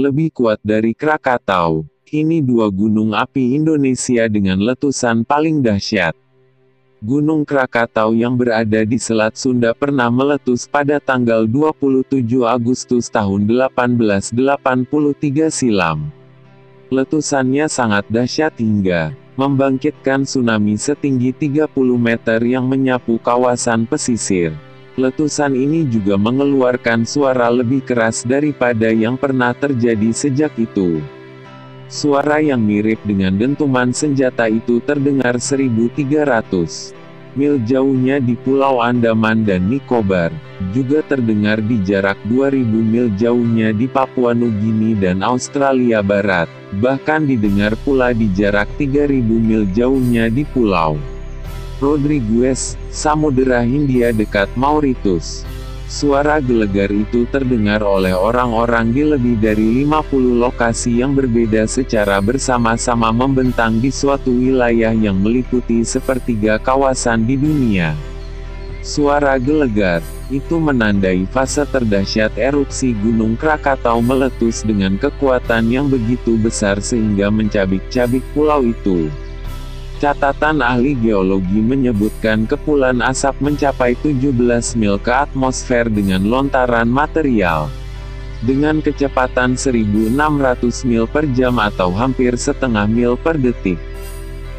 lebih kuat dari Krakatau. Ini dua gunung api Indonesia dengan letusan paling dahsyat. Gunung Krakatau yang berada di Selat Sunda pernah meletus pada tanggal 27 Agustus tahun 1883 silam. Letusannya sangat dahsyat hingga membangkitkan tsunami setinggi 30 meter yang menyapu kawasan pesisir. Letusan ini juga mengeluarkan suara lebih keras daripada yang pernah terjadi sejak itu. Suara yang mirip dengan dentuman senjata itu terdengar 1300 mil jauhnya di Pulau Andaman dan Nicobar, juga terdengar di jarak 2000 mil jauhnya di Papua Nugini dan Australia Barat, bahkan didengar pula di jarak 3000 mil jauhnya di Pulau Rodriguez, Samudera Hindia dekat Mauritius. Suara gelegar itu terdengar oleh orang-orang di lebih dari 50 lokasi yang berbeda secara bersama-sama membentang di suatu wilayah yang meliputi sepertiga kawasan di dunia. Suara gelegar itu menandai fase terdahsyat erupsi Gunung Krakatau meletus dengan kekuatan yang begitu besar sehingga mencabik-cabik pulau itu. Catatan ahli geologi menyebutkan kepulan asap mencapai 17 mil ke atmosfer dengan lontaran material. Dengan kecepatan 1600 mil per jam atau hampir setengah mil per detik.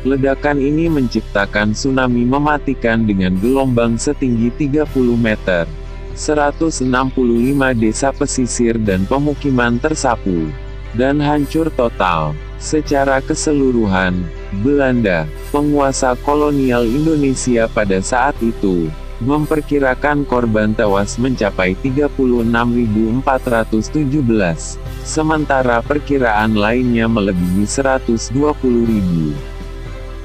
Ledakan ini menciptakan tsunami mematikan dengan gelombang setinggi 30 meter. 165 desa pesisir dan pemukiman tersapu. Dan hancur total. Secara keseluruhan, Belanda, penguasa kolonial Indonesia pada saat itu, memperkirakan korban tewas mencapai 36.417, sementara perkiraan lainnya melebihi 120.000.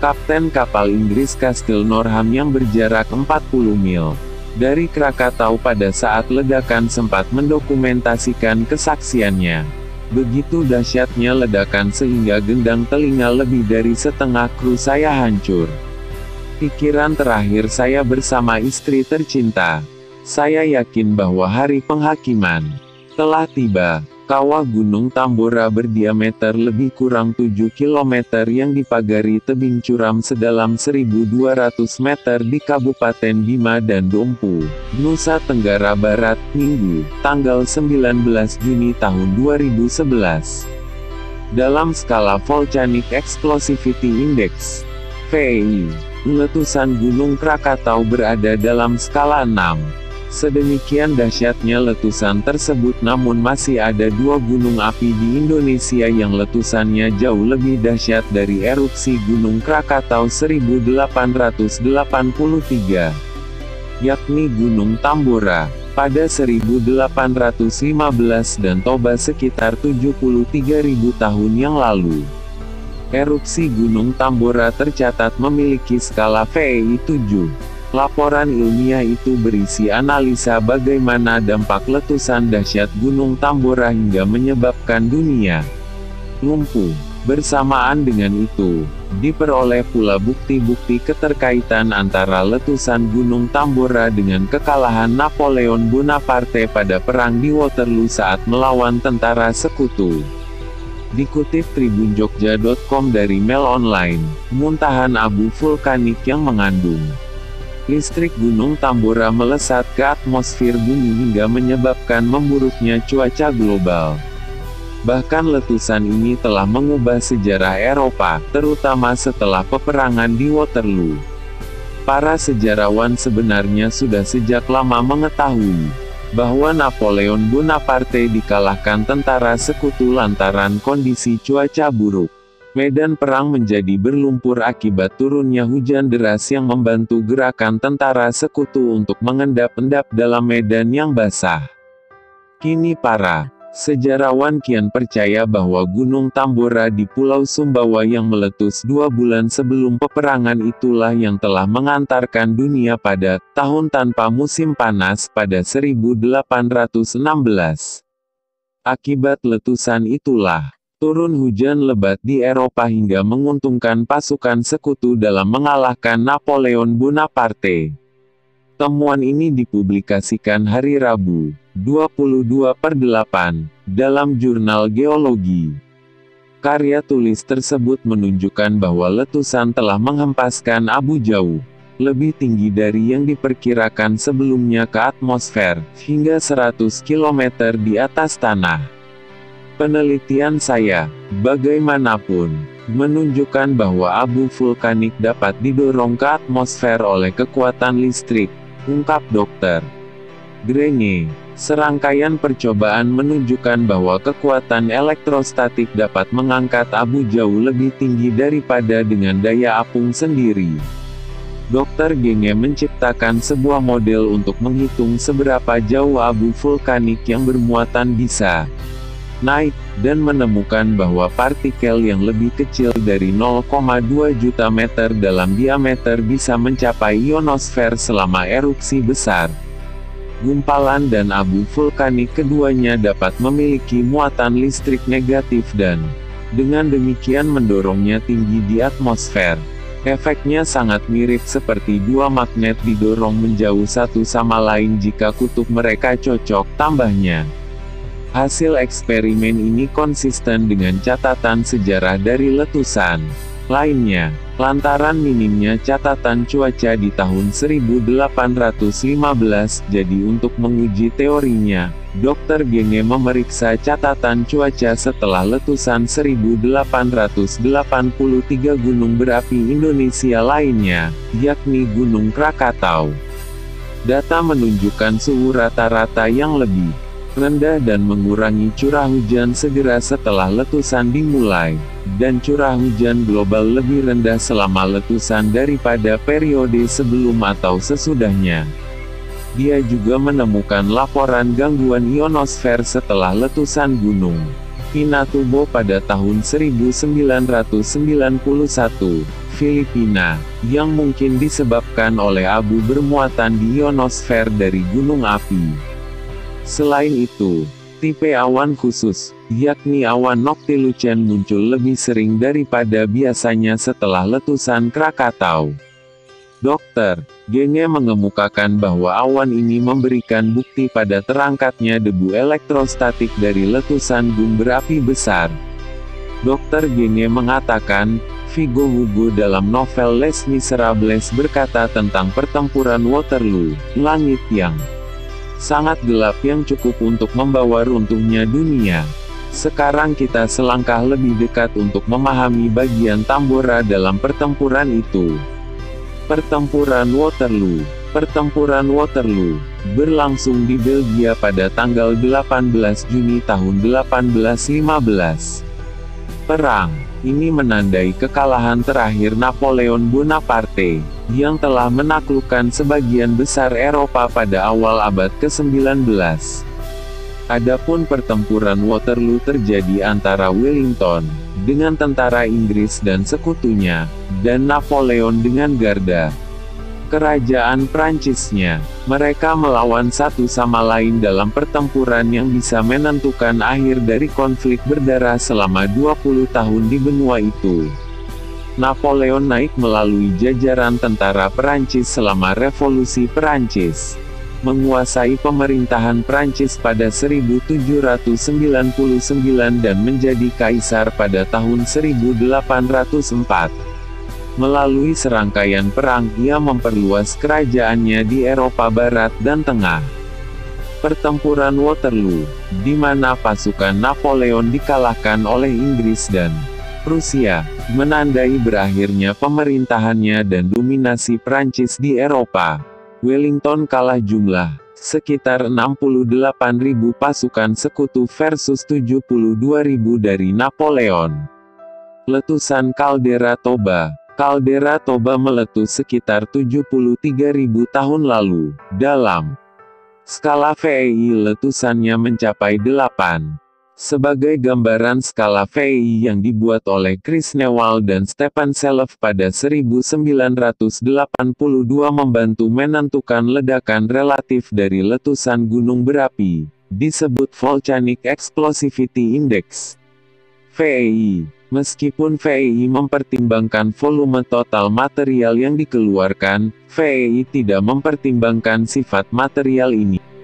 Kapten kapal Inggris Castle Norham yang berjarak 40 mil dari Krakatau pada saat ledakan sempat mendokumentasikan kesaksiannya. Begitu dahsyatnya ledakan sehingga gendang telinga lebih dari setengah kru saya hancur. Pikiran terakhir saya bersama istri tercinta. Saya yakin bahwa hari penghakiman telah tiba. Kawah Gunung Tambora berdiameter lebih kurang 7 km yang dipagari tebing curam sedalam 1200 meter di Kabupaten Bima dan Dompu, Nusa Tenggara Barat, Minggu, tanggal 19 Juni tahun 2011. Dalam skala Volcanic Explosivity Index, VEI, letusan Gunung Krakatau berada dalam skala 6. Sedemikian dahsyatnya letusan tersebut namun masih ada dua gunung api di Indonesia yang letusannya jauh lebih dahsyat dari erupsi Gunung Krakatau 1883, yakni Gunung Tambora, pada 1815 dan Toba sekitar 73.000 tahun yang lalu. Erupsi Gunung Tambora tercatat memiliki skala VEI 7. Laporan ilmiah itu berisi analisa bagaimana dampak letusan dahsyat Gunung Tambora hingga menyebabkan dunia lumpuh. Bersamaan dengan itu, diperoleh pula bukti-bukti keterkaitan antara letusan Gunung Tambora dengan kekalahan Napoleon Bonaparte pada Perang di Waterloo saat melawan tentara sekutu. Dikutip tribunjogja.com dari Mail Online, muntahan abu vulkanik yang mengandung listrik Gunung Tambora melesat ke atmosfer bumi hingga menyebabkan memburuknya cuaca global. Bahkan letusan ini telah mengubah sejarah Eropa, terutama setelah peperangan di Waterloo. Para sejarawan sebenarnya sudah sejak lama mengetahui bahwa Napoleon Bonaparte dikalahkan tentara sekutu lantaran kondisi cuaca buruk. Medan perang menjadi berlumpur akibat turunnya hujan deras yang membantu gerakan tentara sekutu untuk mengendap-endap dalam medan yang basah. Kini para sejarawan kian percaya bahwa Gunung Tambora di Pulau Sumbawa yang meletus dua bulan sebelum peperangan itulah yang telah mengantarkan dunia pada tahun tanpa musim panas pada 1816. Akibat letusan itulah, Turun hujan lebat di Eropa hingga menguntungkan pasukan sekutu dalam mengalahkan Napoleon Bonaparte. Temuan ini dipublikasikan hari Rabu, 22 per 8, dalam jurnal geologi. Karya tulis tersebut menunjukkan bahwa letusan telah menghempaskan abu jauh lebih tinggi dari yang diperkirakan sebelumnya ke atmosfer, hingga 100 km di atas tanah. Penelitian saya, bagaimanapun, menunjukkan bahwa abu vulkanik dapat didorong ke atmosfer oleh kekuatan listrik, ungkap dokter. Grenge, serangkaian percobaan menunjukkan bahwa kekuatan elektrostatik dapat mengangkat abu jauh lebih tinggi daripada dengan daya apung sendiri. Dr. Genge menciptakan sebuah model untuk menghitung seberapa jauh abu vulkanik yang bermuatan bisa naik, dan menemukan bahwa partikel yang lebih kecil dari 0,2 juta meter dalam diameter bisa mencapai ionosfer selama erupsi besar. Gumpalan dan abu vulkanik keduanya dapat memiliki muatan listrik negatif dan, dengan demikian mendorongnya tinggi di atmosfer. Efeknya sangat mirip seperti dua magnet didorong menjauh satu sama lain jika kutub mereka cocok, tambahnya. Hasil eksperimen ini konsisten dengan catatan sejarah dari letusan lainnya. Lantaran minimnya catatan cuaca di tahun 1815, jadi untuk menguji teorinya, Dr. Genge memeriksa catatan cuaca setelah letusan 1883 gunung berapi Indonesia lainnya, yakni Gunung Krakatau. Data menunjukkan suhu rata-rata yang lebih rendah dan mengurangi curah hujan segera setelah letusan dimulai, dan curah hujan global lebih rendah selama letusan daripada periode sebelum atau sesudahnya. Dia juga menemukan laporan gangguan ionosfer setelah letusan gunung Pinatubo pada tahun 1991, Filipina, yang mungkin disebabkan oleh abu bermuatan di ionosfer dari gunung api. Selain itu, tipe awan khusus, yakni awan noctilucent muncul lebih sering daripada biasanya setelah letusan Krakatau. Dokter, Genge mengemukakan bahwa awan ini memberikan bukti pada terangkatnya debu elektrostatik dari letusan gunung berapi besar. Dokter Genge mengatakan, Vigo Hugo dalam novel Les Miserables berkata tentang pertempuran Waterloo, langit yang Sangat gelap yang cukup untuk membawa runtuhnya dunia. Sekarang kita selangkah lebih dekat untuk memahami bagian Tambora dalam pertempuran itu. Pertempuran Waterloo Pertempuran Waterloo berlangsung di Belgia pada tanggal 18 Juni tahun 1815. Perang ini menandai kekalahan terakhir Napoleon Bonaparte, yang telah menaklukkan sebagian besar Eropa pada awal abad ke-19. Adapun pertempuran Waterloo terjadi antara Wellington, dengan tentara Inggris dan sekutunya, dan Napoleon dengan Garda kerajaan Prancisnya. Mereka melawan satu sama lain dalam pertempuran yang bisa menentukan akhir dari konflik berdarah selama 20 tahun di benua itu. Napoleon naik melalui jajaran tentara Perancis selama Revolusi Perancis. Menguasai pemerintahan Prancis pada 1799 dan menjadi kaisar pada tahun 1804. Melalui serangkaian perang, ia memperluas kerajaannya di Eropa Barat dan Tengah. Pertempuran Waterloo, di mana pasukan Napoleon dikalahkan oleh Inggris dan Prusia, menandai berakhirnya pemerintahannya dan dominasi Prancis di Eropa. Wellington kalah jumlah, sekitar 68.000 pasukan sekutu versus 72.000 dari Napoleon. Letusan kaldera Toba Kaldera Toba meletus sekitar 73.000 tahun lalu. Dalam skala VEI letusannya mencapai 8. Sebagai gambaran skala VEI yang dibuat oleh Chris Newell dan Stephen Selef pada 1982 membantu menentukan ledakan relatif dari letusan gunung berapi, disebut Volcanic Explosivity Index. VEI Meskipun VEI mempertimbangkan volume total material yang dikeluarkan, VEI tidak mempertimbangkan sifat material ini.